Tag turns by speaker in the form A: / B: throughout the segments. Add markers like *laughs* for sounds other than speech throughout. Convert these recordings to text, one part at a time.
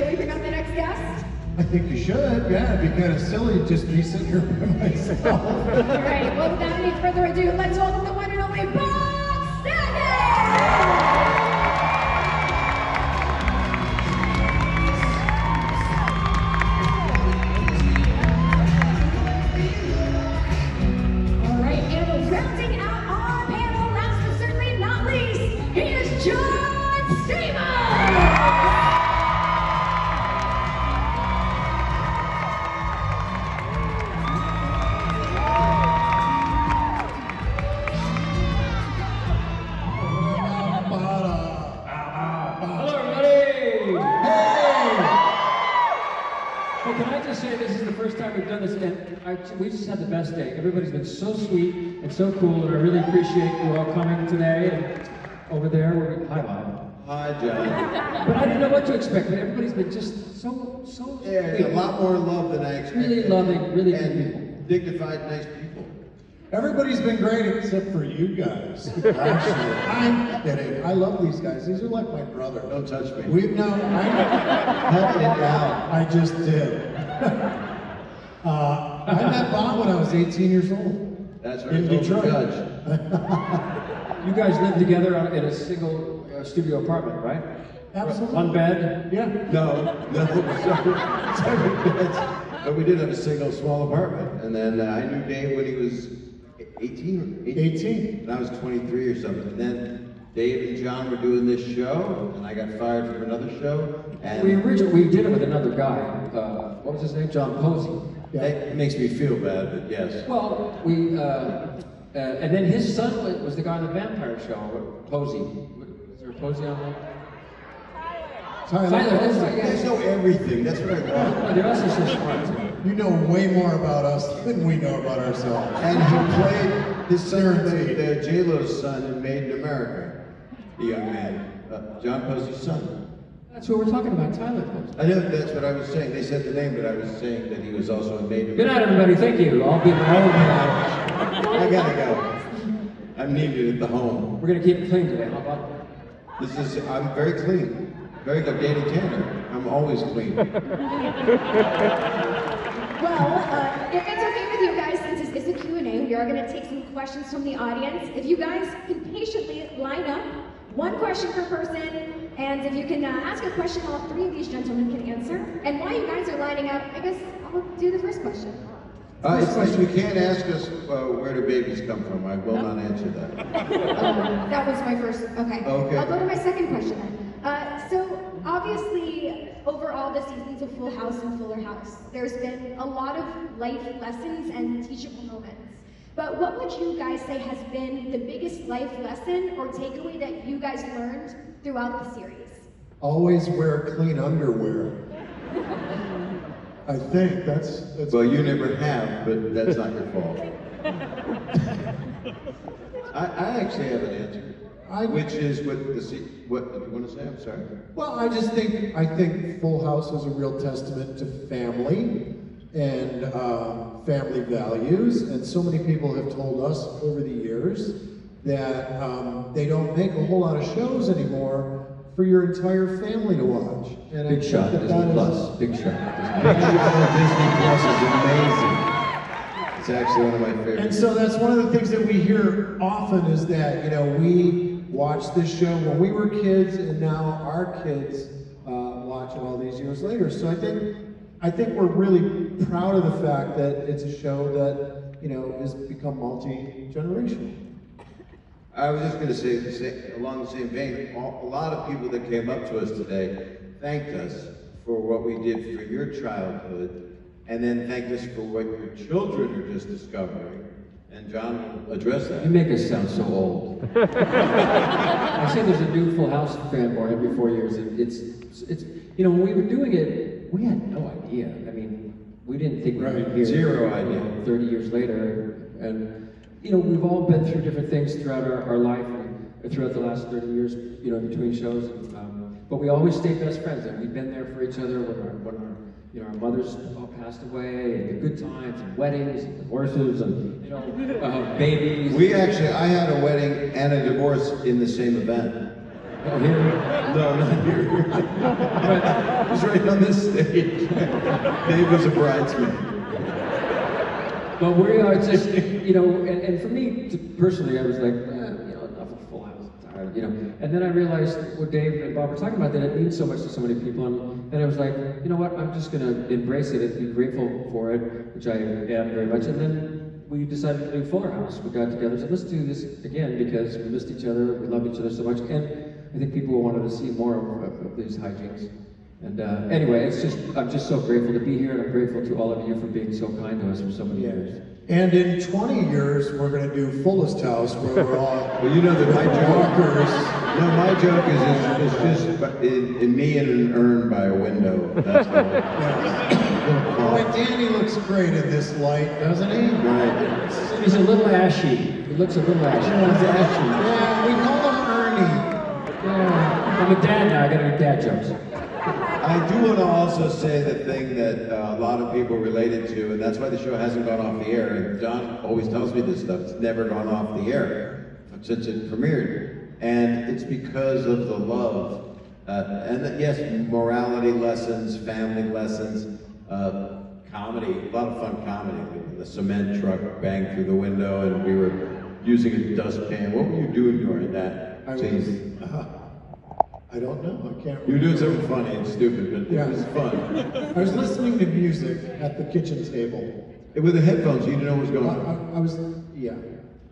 A: The next guest? I think you should, yeah. It'd be kind of silly just be sitting here by myself.
B: All right, well, without any further ado, let's welcome
C: just best day. Everybody's been so sweet and so cool, and I really appreciate you all coming today. And over there, we're hi, Bob.
D: Hi, John. *laughs*
C: But I didn't know what to expect. But everybody's been just so so
D: Yeah,
C: sweet.
D: a lot more love than I expected.
C: Really loving, really good people.
D: and dignified, nice people.
A: Everybody's been great except for you guys. *laughs* Actually, I'm kidding. I love these guys. These are like my brother.
D: Don't touch me.
A: We've known. I,
D: Cut it out.
A: I just did. *laughs* uh, I met Bob when I was 18 years old.
D: That's what
A: In
D: I told the
A: Detroit.
D: judge. *laughs*
C: You guys live together in a single uh, studio apartment, right?
A: Absolutely.
C: One bed.
A: Yeah.
D: No, no, sorry, sorry, that's- But we did have a single small apartment, and then uh, I knew Dave when he was 18.
A: 18.
D: And I was 23 or something. And then Dave and John were doing this show, and I got fired from another show. And
C: We originally we did it with another guy. Uh, what was his name? John Posey.
D: That makes me feel bad, but yes.
C: Well, we, uh, uh, and then his son was, was the guy on the vampire show, Posey. Was there a Posey on that?
A: Tyler,
C: Tyler, that's
D: You
C: right,
D: guys
C: yeah.
D: know everything. That's what I want.
C: Oh, they're also so smart
A: you know way more about us than we know about ourselves.
D: And he played his son, played uh, J Lo's son in Made in America. The young man, uh, John Posey's son.
C: That's what we're talking about, Tyler Posey.
D: I know that's what I was saying. They said the name, but I was saying that he was also in Made in
C: Good night, everybody. Thank you. I'll be my own now.
D: I gotta go. I'm needed at the home.
C: We're gonna keep it clean today. How about?
D: This is. I'm very clean. Very good, Danny Tanner. I'm always clean. *laughs*
B: Well, uh, if it's okay with you guys, since this is a Q&A, we are going to take some questions from the audience. If you guys can patiently line up, one question per person, and if you can uh, ask a question, all three of these gentlemen can answer. And while you guys are lining up, I guess I'll do the first question.
D: Uh, if you can't ask us uh, where do babies come from, I will not answer that.
B: Um, *laughs* that was my first. Okay.
D: Okay.
B: I'll go to my second question then. Uh, so obviously, over all the seasons of Full House and Fuller House, there's been a lot of life lessons and teachable moments. But what would you guys say has been the biggest life lesson or takeaway that you guys learned throughout the series?
A: Always wear clean underwear. I think that's that's.
D: Well, you never have, but that's not your fault. I, I actually have an answer,
A: I-
D: which is what the se- what did you want to say? I'm sorry.
A: Well, I just think I think Full House is a real testament to family and um, um, family values, and so many people have told us over the years that um, they don't make a whole lot of shows anymore for your entire family to watch. And I
C: Big
A: think
C: shot,
A: that
C: Disney
A: that is-
C: Plus. Big shot. *laughs*
D: Big Show Disney Plus is amazing. It's actually one of my favorites.
A: And so that's one of the things that we hear often is that, you know, we watched this show when we were kids and now our kids uh, watch it all these years later. So I think, I think we're really proud of the fact that it's a show that, you know, has become multi-generational.
D: I was just going to say, say, along the same vein, a lot of people that came up to us today thanked us for what we did for your childhood, and then thanked us for what your children are just discovering. And John will address that.
C: You make us sound so old. *laughs* I say there's a new Full House fan born every four years, and it's it's you know when we were doing it, we had no idea. I mean, we didn't think we'd
D: Right,
C: be here
D: zero idea.
C: know, Thirty years later, and you know we've all been through different things throughout our, our life and throughout the last thirty years, you know, between shows. And, um, but we always stayed best friends, and we've been there for each other when our when our you know our mothers all passed away, and the good times, and weddings, and divorces, and you know uh, babies.
D: We actually, I had a wedding and a divorce in the same event.
C: Oh, here.
D: No, not here. it was right on this stage. Dave was a bridesmaid.
C: but we are just, you know, and, and for me personally, I was like, eh, you know, enough of Full House, tired, you know. And then I realized what Dave and Bob were talking about that it means so much to so many people, and, and I was like, you know what, I'm just gonna embrace it and be grateful for it, which I am very much. And then we decided to do Fuller House. We got together and said, let's do this again because we missed each other, we loved each other so much, and I think people wanted to see more of, of, of these hijinks. And uh, anyway, it's just I'm just so grateful to be here, and I'm grateful to all of you for being so kind to us for so many years.
A: And in 20 years, we're going to do Fullest House, where we're all *laughs*
D: Well, you know that my joke,
A: walkers.
D: no, my joke is, is, is just bu- in, in me in an urn by a window. That's all.
A: Yeah. Boy, Danny looks great in this light, doesn't he?
D: Right.
C: He's a little ashy. He looks a little ashy.
A: Yeah, we call him Ernie.
C: Yeah. I'm a dad now. I gotta do dad jokes.
D: I do want to also say the thing that uh, a lot of people related to, and that's why the show hasn't gone off the air. And John always tells me this stuff. It's never gone off the air since it premiered, and it's because of the love. Uh, and that, yes, morality lessons, family lessons, uh, comedy, a lot of fun comedy. Like the cement truck banged through the window, and we were using a dustpan. What were you doing during that
A: I was, uh, I don't know, I can't
D: You were doing something funny and stupid, but
A: Yeah.
D: it was fun. *laughs*
A: I was listening to music at the kitchen table.
D: With the headphones, you didn't know what was going on.
A: I- I was, yeah.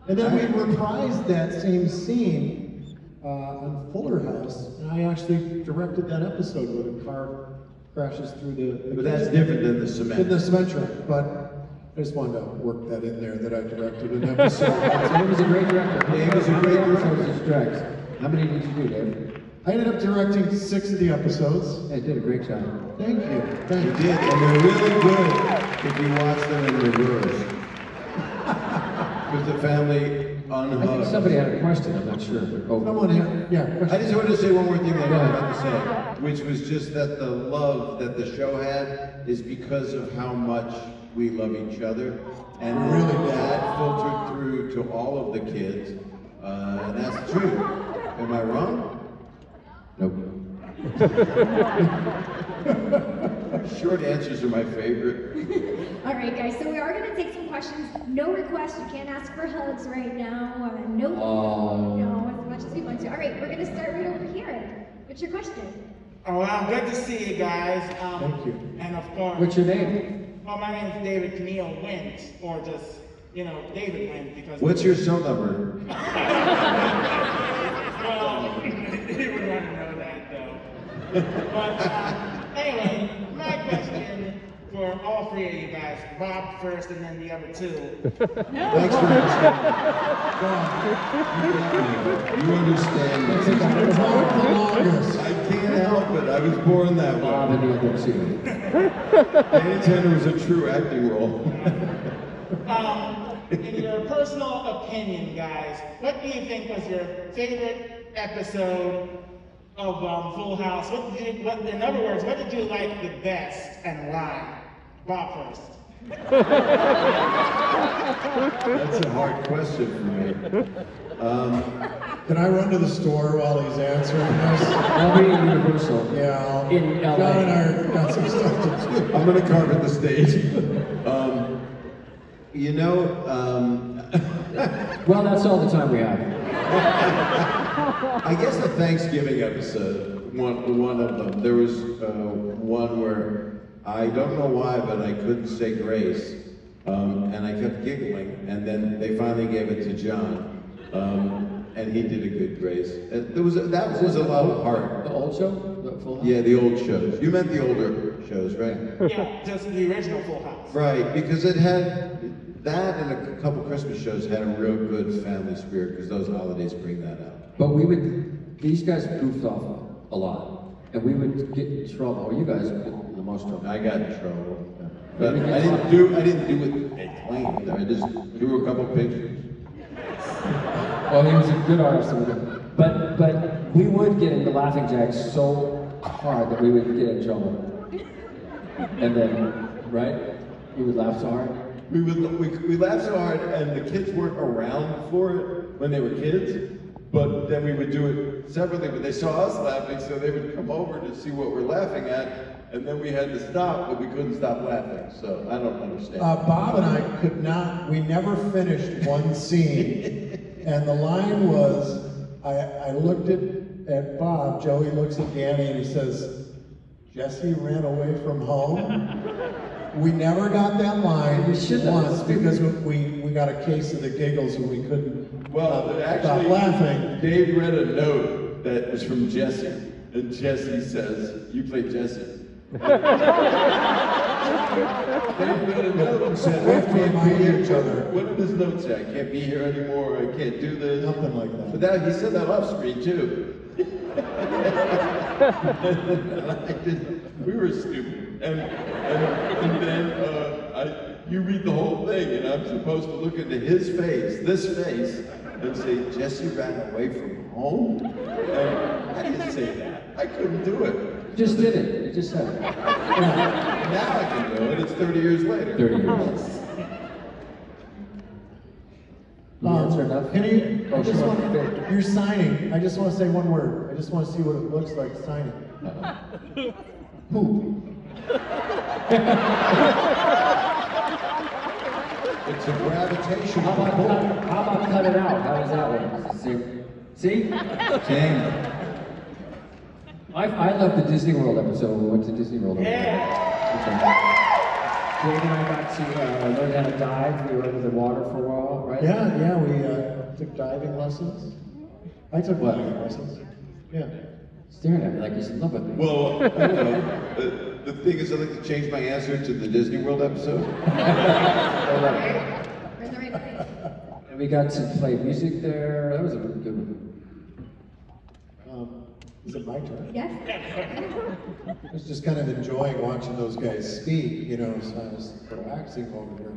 A: And then we reprised that same scene uh, on Fuller House, and I actually directed that episode where the car crashes through the. the
D: But that's different than the cement
A: In the
D: cement.
A: truck, but I just wanted to work that in there, that I directed an episode.
C: Dave was a great director.
D: Dave was a great director.
C: episodes did you direct? How many did you do, Dave?
A: I ended up directing six of the episodes.
C: Yeah, you did a great job.
A: Thank you,
D: You
A: thank you.
D: did, and they're really good if you watch them in reverse. *laughs* With the family
C: I think somebody had a question. I'm not sure. Oh,
A: Someone had, yeah,
D: I just wanted to say one more thing that I was about to say, which was just that the love that the show had is because of how much we love each other. And
A: Really
D: really that filtered through to all of the kids. Uh, and that's true. Am I wrong?
C: Nope. *laughs*
D: Short answers are my favorite.
B: All right, guys. So we are gonna take some questions. No requests. You can't ask for hugs right now. Uh, no.
C: Oh.
B: No, as much as we want to. All right, we're gonna start right over here. What's your question?
E: Oh, well, good to see you guys. Um,
A: Thank you.
E: And of course,
C: What's your name?
E: well, my name is David Camille Wint, or just, you know, David Wint, because.
D: What's your cell number? *laughs*
E: Well, *laughs* you would want to know that, though. But uh, anyway, my question for all three of you guys, Bob first and then the other two.
D: Thanks for asking. You understand
A: It's
D: me.
A: not the longest.
D: I can't help it. I was born that
C: Bob
D: way.
C: and the other two. *laughs*
D: Danny Tanner was a true acting role. *laughs*
E: Um, in your personal opinion, guys, what do you think was your favorite episode of um, Full House? What did you, what, in other words, what did you like the best and why? Bob first.
D: That's a hard question for me. Um,
A: Can I run to the store while he's answering this?
C: I'll be in Universal.
A: Yeah. I'll-
C: In LA.
A: John and I got some stuff to do.
D: I'm gonna carpet the stage. Um, you know, um, *laughs*
C: Well, that's all the time we have.
D: I guess the Thanksgiving episode, one, one of them, there was uh, one where I don't know why, but I couldn't say grace. Um, and I kept giggling, and then they finally gave it to John. Um, and he did a good grace. Uh, There was a, that was a lot of heart.
C: The old show? The Full House?
D: Yeah, the old shows. You meant the older shows, right?
E: Yeah, just the original Full House.
D: Right, because it had that and a couple Christmas shows had a real good family spirit because those holidays bring that out.
C: But we would, these guys goofed off a lot. And we would get in trouble. Or you guys get the most trouble.
D: I got in trouble, but I didn't do I didn't do what they claimed. I just drew a couple pictures.
C: Well, he was a good artist. and we did- But, but we would get into laughing jacks so hard that we would get in trouble. And then, right? We would laugh so hard.
D: We would we, we laughed so hard, and the kids weren't around for it when they were kids. But then we would do it separately. But they saw us laughing, so they would come over to see what we're laughing at. and then we had to stop, but we couldn't stop laughing. So I don't understand.
A: Uh, Bob and I could not, we never finished one scene. And the line was, I, I looked at, at Bob, Joey looks at Danny and he says, Jesse ran away from home. *laughs* We never got that line
C: We should have.
A: once because we, we got a case of the giggles and we couldn't
D: Well,
A: stop-
D: actually,
A: stop laughing.
D: Dave read a note that was from Jesse, and Jesse says, "You play Jesse." *laughs* Dave read a note and said,
A: We have to
D: "I can't
A: remind
D: be here."
A: each other.
D: What did his note say? I can't be here anymore. I can't do this.
A: Nothing like that.
D: But that he said that off screen too. *laughs* I did- we were stupid, and and, and then uh, I, you read the whole thing, and I'm supposed to look into his face, this face, and say Jesse ran away from home. And I didn't say that. I couldn't do it.
C: Just did it. You just said it.
D: Now I can do it. It's 30 years later.
C: 30 years. You
A: Um,
C: answer enough?
A: Can you,
C: Oh,
A: I just
C: sure.
A: want, you're signing, I just want to say one word. I just want to see what it looks like signing. Poop. *laughs* It's a gravitational
C: How about,
A: pull.
C: cut, how about cut it out? How does that work? See? See?
D: Same.
C: I, I love the Disney World episode when we went to Disney World.
E: Yeah.
C: Jade and I got to uh, learn how to dive. We were under the water for a while, right?
A: Yeah, yeah, we uh, took diving lessons. I took
C: What?
A: diving lessons. Yeah.
C: Staring at me like he's in love with me.
D: Well, I *laughs* know. The, the thing is, I'd like to change my answer to the Disney World episode.
B: We're in the right place.
C: And we got to play music there. That was a good one.
A: Um, is it my turn?
B: Yes?
A: I was just kind of enjoying watching those guys speak, you know, so I was relaxing over here.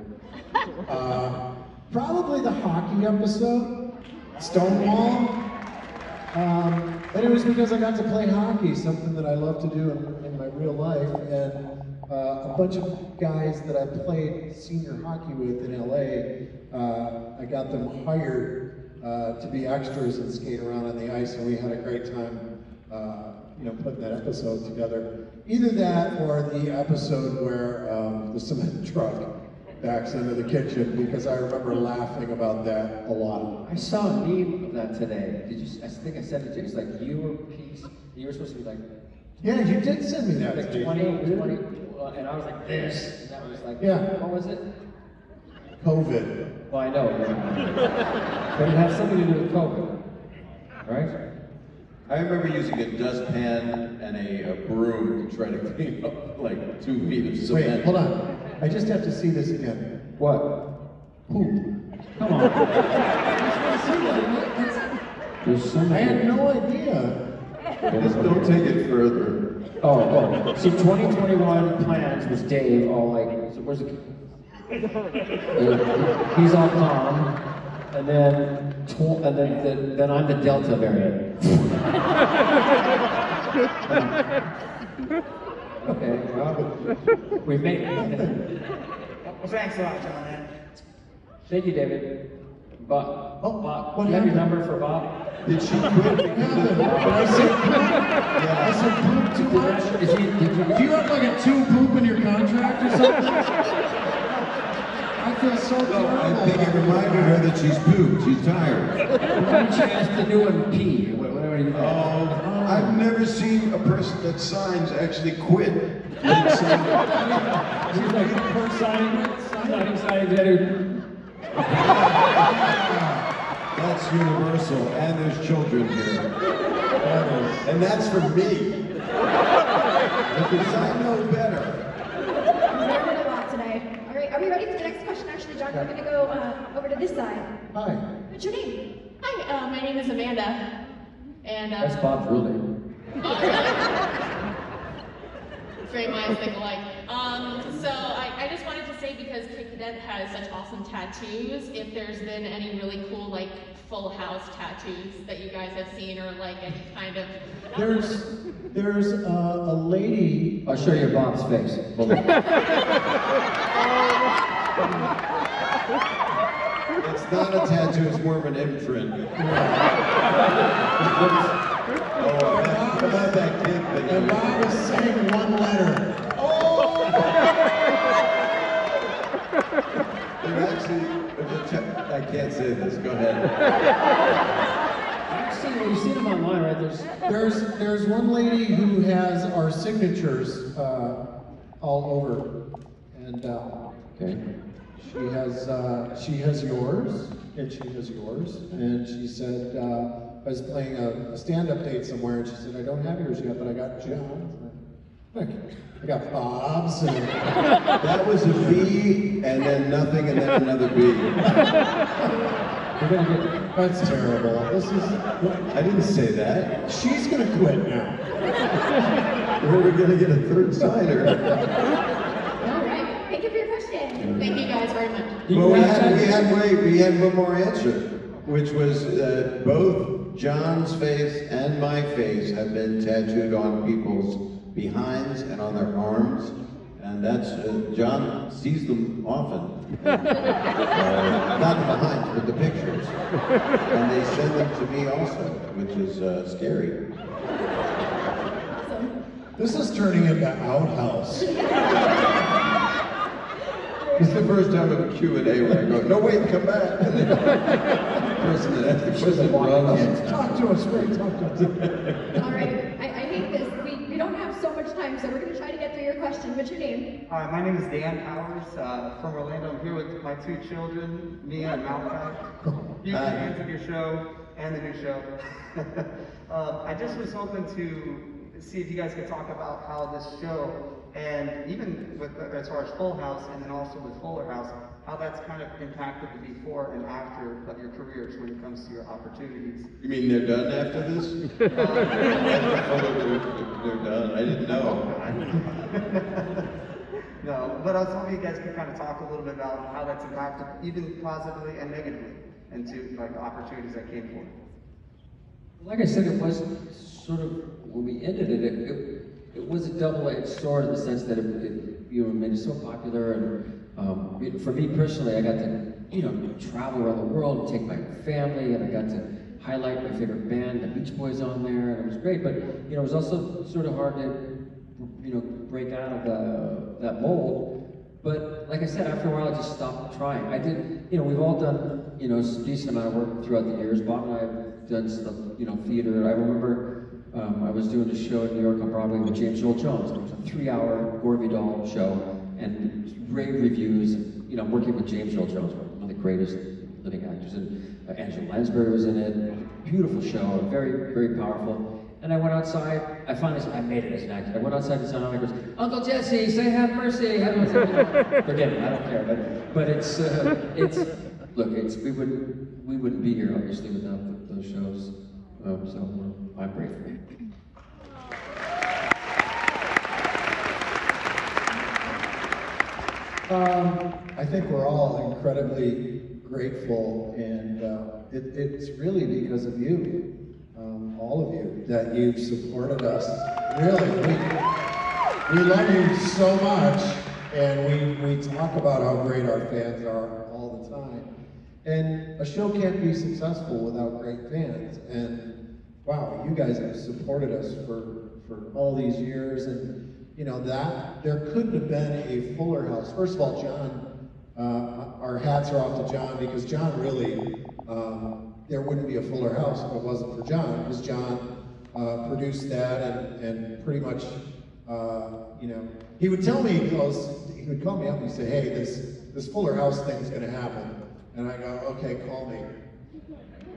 A: Uh, probably the hockey episode, Stonewall. Um, and it was because I got to play hockey, something that I love to do in, in my real life. And uh, a bunch of guys that I played senior hockey with in LA, uh, I got them hired uh, to be extras and skate around on the ice, and we had a great time, uh, you know, putting that episode together. Either that or the episode where um, the cement *laughs* truck backs into the kitchen, because I remember laughing about that a lot.
C: I saw a meme of that today. Did you? I think I sent it to you. It's like you were piece. You were supposed to be like,
A: Yeah, you did send me that.
C: like
A: Steve.
C: 20, 20, uh, and I was like this. And that was like,
A: Yeah.
C: What was it?
A: COVID.
C: Well, I know, yeah. *laughs* but it has something to do with COVID, right?
D: I remember using a dustpan and a, a broom to try to clean up like two feet of cement.
A: Wait, hold on. I just have to see this again.
C: What?
A: Poop.
C: Come on. There's
A: I
C: many.
A: had no idea.
D: Just don't take it further.
C: Oh, oh. See, 2021 plans was Dave all like, so where's the? Uh, He's all calm, and then, tw- and then, then, then I'm the Delta variant. *laughs* okay, well, we made it.
E: Well, thanks a lot, John. man.
C: Thank you, David. Bob.
A: Oh,
C: Bob.
A: what do
C: you have your
A: happened?
C: number for Bob?
D: Did she quit
A: What
D: because
A: happened? I said poop. I said poop too
C: Did
A: much.
C: that- is he, did you,
A: Do you have like a two poop in your contract or something? I feel so terrible.
D: I think it reminded her that she's pooped. She's tired.
C: why don't you ask the new one P? Wha- Whatever you think.
D: Oh, I've never seen a person that signs actually quit.
C: She's like, *laughs* signing, signing, signing, signing. *laughs*
D: That's universal, and there's children here. And that's for me. Because I know better.
B: We learned a lot today. All right, are we ready for the next question? Actually, John, we're gonna go uh, over to this side.
A: Hi.
B: What's your name?
F: Hi, uh, my name is Amanda, and uh,
C: That's Bob's real name. *laughs*
F: very minds think alike. Um, so I, I just wanted to say because Kid Cadet has such awesome tattoos, if there's been any really cool like Full House tattoos that you guys have seen, or like any kind of
A: There's there's a, a lady.
C: I'll show you Bob's face. *laughs* Hold on.
D: It's *laughs* not a tattoo, it's more of an imprint. *laughs* Oh, about about that kid
A: And
D: thing.
A: Bob is saying one letter.
D: There actually, there's a ta- I can't say this, go ahead.
C: You've seen, you've seen them online, right? There's,
A: There's, there's one lady who has our signatures uh, all over. And uh,
C: okay.
A: She has, uh, she has yours, and she has yours. And she said, uh, I was playing a, stand-up date somewhere, and she said, I don't have yours yet, but I got John's. I got Bob's, *laughs* and
D: That was a B, and then nothing, and then another B.
C: Get,
A: that's terrible. This is,
D: I didn't say that.
A: she's gonna quit now.
D: Where are gonna get a third signer?
B: All right. Thank you for your question.
F: Thank you guys very much.
C: Do you
D: Well, we had, we had, wait, we had one more answer, which was that both John's face and my face have been tattooed on people's behinds and on their arms. And that's, uh, John sees them often. *laughs* Uh, Not the behinds, but the pictures. And they send them to me also, which is uh, scary.
B: Awesome.
A: This is turning into outhouse. *laughs*
D: It's the first time of a Q and A where I go, no, wait, come back. And then the person that asked the question runs.
A: Talk to us, Ray, talk to us.
B: All right. I, I hate this. We, we don't have so much time, so we're going to try to get through your question. What's your name?
G: Hi, my name is Dan Powers uh, from Orlando. I'm here with my two children, Mia and Malachi. Huge
D: Hi.
G: fans of your show and the new show. *laughs* uh, I just was hoping to see if you guys could talk about how this show, and even with the, as far as Full House, and then also with Fuller House, how that's kind of impacted the before and after of your careers when it comes to your opportunities.
D: You mean they're done after this? Oh, *laughs* they're, *laughs* they're done. I didn't know. *laughs*
G: No, but I was hoping you guys could kind of talk a little bit about how that's impacted, even positively and negatively, into like the opportunities that came forward.
C: Like I said, it was sort of, when we ended it, it, it, it was a double-edged sword in the sense that it, it you know, made it so popular and um, it- for me personally, I got to, you know, travel around the world take my family and I got to highlight my favorite band, the Beach Boys on there, and it was great, but, you know, it was also sort of hard to, you know, break out of the, that mold. But like I said, after a while, I just stopped trying. I did, you know, we've all done, you know, a decent amount of work throughout the years. Bob and I have done stuff, you know, theater. I remember um, I was doing a show in New York on Broadway with James Earl Jones. It was a three-hour Gore show, and rave reviews. You know, working with James Earl Jones, one of the greatest living actors, and uh, Angela Lansbury was in it. Beautiful show, very, very powerful. And I went outside. I finally, I made it as an actor. I went outside to and someone goes, "Uncle Jesse, say have mercy." Have mercy." *laughs* Forget it. I don't care. But, but it's, uh, it's. Look, it's we wouldn't, we wouldn't be here obviously without th those shows. Um, so we're, I'm grateful.
A: Um, I think we're all incredibly grateful, and uh, it, it's really because of you, um, all of you, that you've supported us. Really, we, we love you so much, and we, we talk about how great our fans are. And a show can't be successful without great fans. And wow, you guys have supported us for, for all these years. And you know that there couldn't have been a fuller house. First of all, John, uh, our hats are off to John because John really, um, there wouldn't be a fuller house if it wasn't for John. Because John uh, produced that and, and pretty much, uh, you know, he would tell me, he he would call me up and say, hey, this, this fuller house thing's gonna happen. And I go, okay, call me.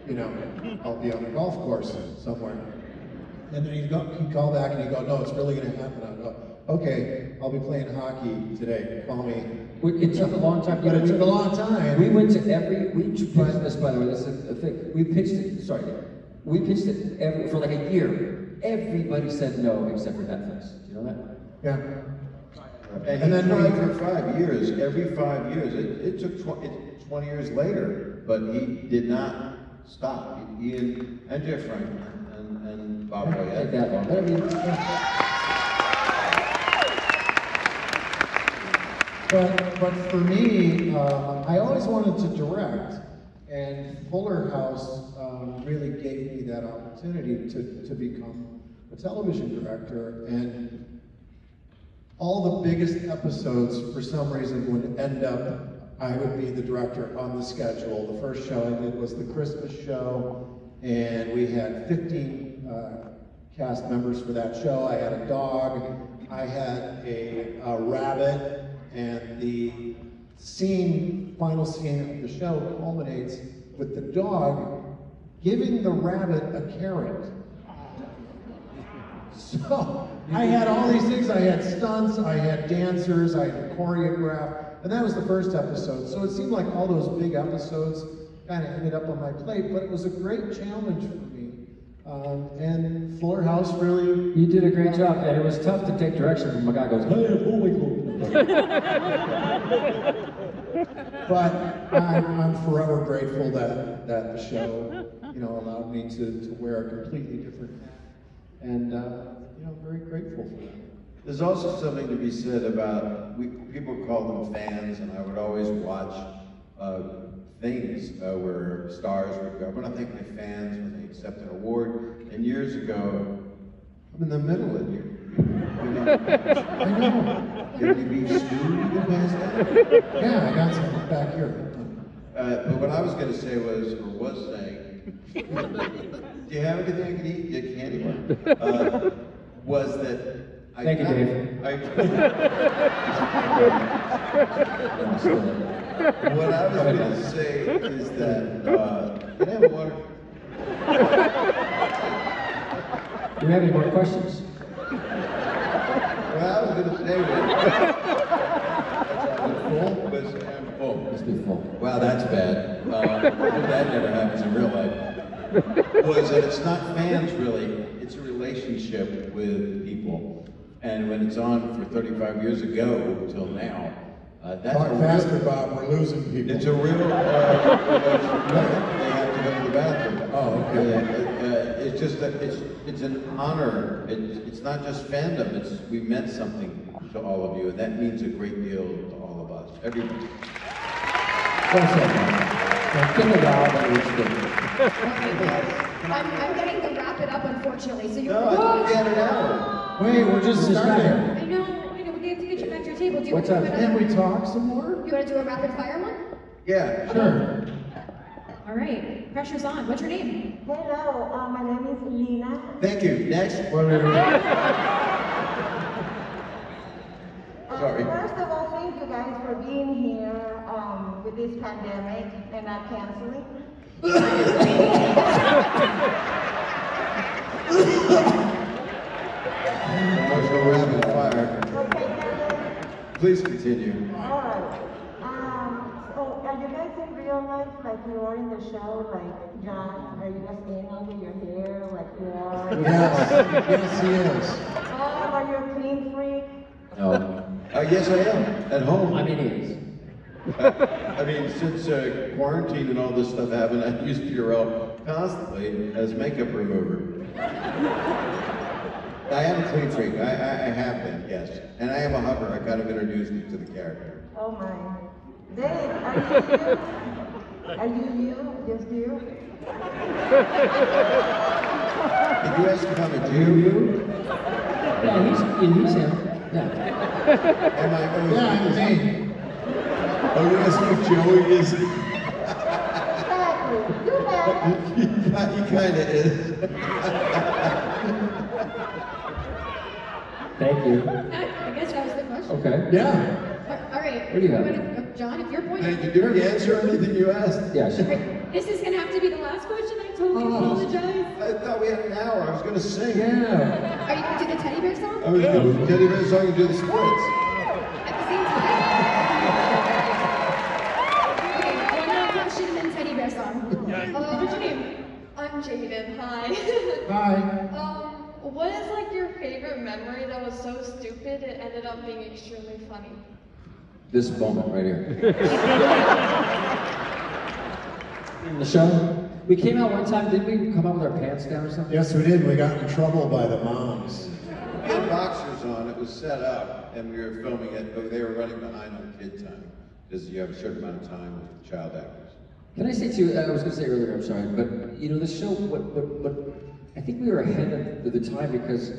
A: You know, I'll be on a golf course somewhere. And then he'd, go, he'd call back and he'd go, no, it's really gonna happen. I'd go, okay, I'll be playing hockey today, call me.
C: It took a long time.
A: But it
C: we-
A: took a long time.
C: We went to every, we pitched this, by the way, this is a thing. We pitched it, sorry, we pitched it every, for like a year. Everybody said no except for Netflix. Do you know that?
A: Yeah.
D: And,
A: And
D: and
A: then
D: then for five years, every five years, it, it took tw- it, 20 years later, but he did not stop. Ian and Jeff Franklin and, and Bob
C: yeah.
A: But, but for me, uh, I always wanted to direct, and Fuller House um, really gave me that opportunity to, to become a television director. And all the biggest episodes, for some reason, would end up, I would be the director on the schedule. The first show I did was the Christmas show, and we had 15 uh, cast members for that show. I had a dog, I had a, a rabbit, and the scene, final scene of the show culminates with the dog giving the rabbit a carrot. *laughs* So I had all these things. I had stunts, I had dancers, I had choreographed, and that was the first episode. So it seemed like all those big episodes kind of ended up on my plate, but it was a great challenge for me. Um, and Fuller House really.
C: You did a great job, and it was tough to take direction from a guy who goes, hey, holy *laughs*
A: But I'm, I'm forever grateful that, that the show, you know, allowed me to, to wear a completely different hat. And, uh, you know, very grateful for that.
D: There's also something to be said about, we, people call them fans, and I would always watch uh, things uh, where stars would go, I think my fans when they accept an award. And years ago, I'm in the middle of you.
A: I know.
D: Get any beef stew you can pass that?
A: Yeah, I got some back here.
D: Uh, but what I was going to say was, or was saying, *laughs* do you have anything I can eat? You can't Uh, was that I
C: Thank you, Dave.
D: I, what I was going to say is that, uh, can I have water?
C: Do we have any more questions?
D: Well, I was going to say was, was, I'm full.
C: Full.
D: Wow, that's bad. Uh, that never happens in real life. Was that it's not fans really, it's a relationship with people. And when it's on for 35 years ago till now, uh, that's
A: Talk
D: a
A: faster,
D: real,
A: Bob, we're losing people.
D: it's a real, uh, they have to go to the bathroom.
A: Oh, okay.
D: Uh, uh, it's just that it's, it's an honor. It's, it's not just fandom, it's, we meant something to all of you, and that means a great deal to all of us, Everyone.
C: Well said, Bob. Give it all that was good.
B: I'm, I'm getting to wrap it up, unfortunately. So you're.
D: No, I thought we had an hour.
A: Wait, we're just
C: Just
A: starting.
B: I know, I know. We have to get you back to your table. Do you
C: What's
B: want
C: up?
A: Can we talk some more?
B: You want to do a rapid fire one?
D: Yeah.
A: Sure.
B: All right. Pressure's on. What's your name?
H: Hello, uh, my name is Lina.
D: Thank you. Next.
A: Wait, wait, wait.
H: Uh,
D: Sorry.
H: First of all, thank you guys for being here um, with this pandemic and not canceling.
D: Much for rapid fire. Please continue.
H: All right. Um, so are you guys in real life like you are in the show? Like John, are you guys in over your hair like you are? *laughs*
A: Yes, yes, he is.
H: Oh, are you a clean freak?
C: No.
D: Uh, yes, I am. At home.
C: I mean, he is. *laughs*
D: I mean, since uh, quarantine and all this stuff happened, I use Purell constantly as makeup remover. I am a clean freak. I, I, I have been, yes. And I am a hugger. I kind of introduced you to the character.
H: Oh my. Dave, are you you? Are you you? Just you?
D: Did you ask if I'm a Jew?
C: Yeah, he's, he's him. Yeah.
D: Am I? Oh,
A: Yeah, I'm me.
D: Oh, you asked if Joey is?
H: Exactly. You got
D: he kind of is.
C: Thank you.
B: I, I guess that was the question.
C: Okay.
A: Yeah.
B: All right.
C: What do you have?
B: wanna- uh, John, if you're pointing.
D: Thank you. Did we answer anything you asked?
C: Yes.
B: All right, This is gonna have to be the last question. I totally
A: Oh.
B: apologize.
D: I thought we had an hour. I was going to sing.
A: Yeah.
B: Are you gonna do the teddy bear song?
D: I was going to Teddy Bear song and do the splits.
B: At the same time? Okay, one more question and then teddy bear song. Uh, what's your name?
I: I'm Jaden. Hi. *laughs*
A: Hi.
I: um, what is like your favorite memory that was so stupid it ended up being extremely funny?
C: This moment right here. *laughs* In the show, we came out one time. didn't we come out with our pants down or something?
A: Yes, we did. We got in trouble by the moms.
D: We had boxers on, it was set up, and we were filming it, but they were running behind on kid time, because you have a certain amount of time with the child actors.
C: Can I say too? I was going to say earlier. I'm sorry, but you know, the show. What, what, what? I think we were ahead of the time because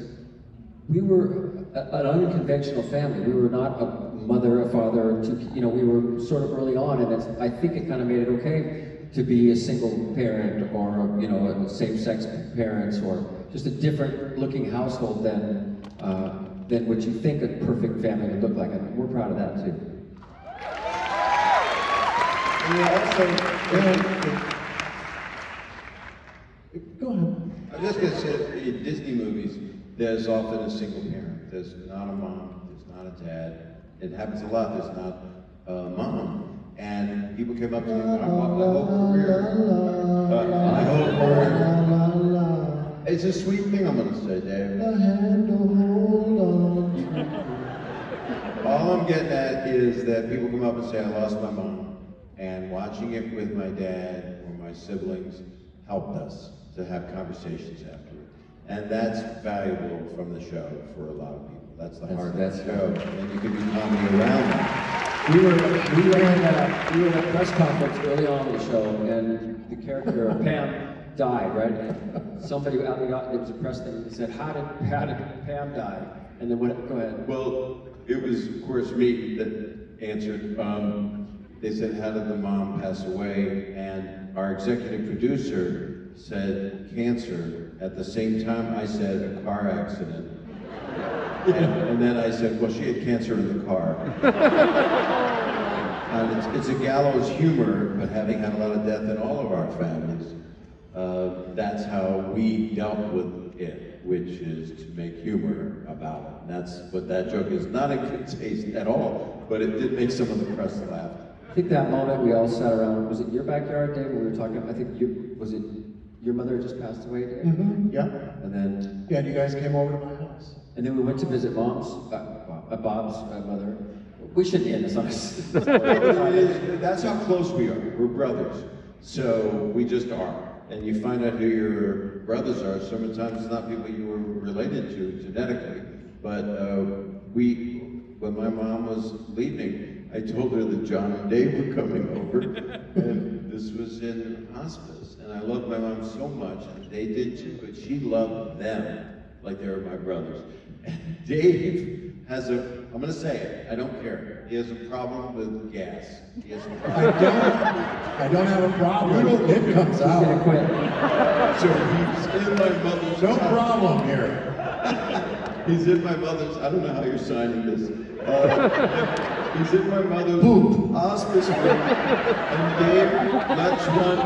C: we were a, an unconventional family. We were not a mother, a father, two. You know, we were sort of early on, and I think it kind of made it okay to be a single parent or you know, same-sex parents or just a different looking household than uh, than what you think a perfect family would look like. And we're proud of that too.
A: Also, and- go ahead.
D: I'm just gonna say, in Disney movies, there's often a single parent. There's not a mom, there's not a dad. It happens a lot, there's not a mom. And people came up to me, my, my whole career, uh, my whole career. It's a sweet thing I'm gonna say, Dave.
A: To.
D: All I'm getting at is that people come up and say, I lost my mom. And watching it with my dad or my siblings helped us to have conversations afterward. And that's valuable from the show for a lot of people. That's the
C: That's-
D: heart of
C: that's
D: the show. And you can do comedy around that.
C: We were we were in a, we were in a press conference early on in the show, and the character of Pam died. Right? And somebody out in the audience, it was a press thing, and said, "How did how did Pam die?" And then what? Go ahead.
D: Well, it was, of course, me that answered. Um, they said, How did the mom pass away? And our executive producer said, Cancer. At the same time, I said, A car accident. And, and then I said, Well, she had cancer in the car. it's, it's a gallows humor, but having had a lot of death in all of our families, uh, that's how we dealt with it, which is to make humor about it. And that's what that joke is. Not a good taste at all, but it did make some of the press laugh.
C: I think that moment we all sat around. Was it your backyard, Dave? when We were talking. I think you was it. Your mother just passed away, Dave.
A: Mhm, yeah.
C: And then
A: Yeah, and you guys came over to my house.
C: and then we went to visit mom's, uh, uh, Bob's uh, mother. We shouldn't end this on *laughs* this.
D: That's how close we are. We're brothers. So we just are. And you find out who your brothers are. Sometimes it's not people you were related to genetically. But uh, we, when my mom was leaving, I told her that John and Dave were coming over. And this was in hospice. And I loved my mom so much, and they did too, but she loved them like they were my brothers. And Dave has a, I'm gonna say it, I don't care. He has a problem with gas. He has a
A: I
D: problem.
A: don't, I don't have a problem. It comes
C: He's gonna
A: out.
C: quit.
D: So he's in my mother's
A: No
D: house.
A: problem here.
D: He's in my mother's, I don't know how you're signing this. Uh, he's in my mother's
A: Poop.
D: hospice room, and Dave lets one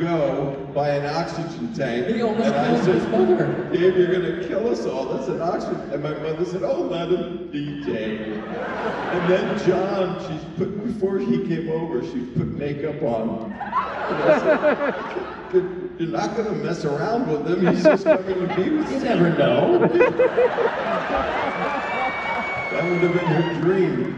D: go by an oxygen tank.
C: He almost
D: and I said,
C: his mother.
D: Dave, you're gonna kill us all. That's an oxygen. And my mother said, Oh, let him. And then John, she's put before he came over, she put makeup on. And I said, "You're- not gonna mess around with him. He's just coming to be with
C: You
D: you.
C: never know. *laughs*
D: That would have been your dream.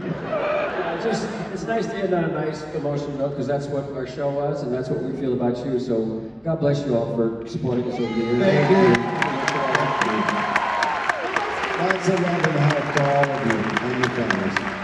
C: Just, it's nice to end on a nice emotional note because that's what our show was and that's what we feel about you. So God bless you all for supporting us over the years.
A: Thank you. Lots of love and health to all of you and your families.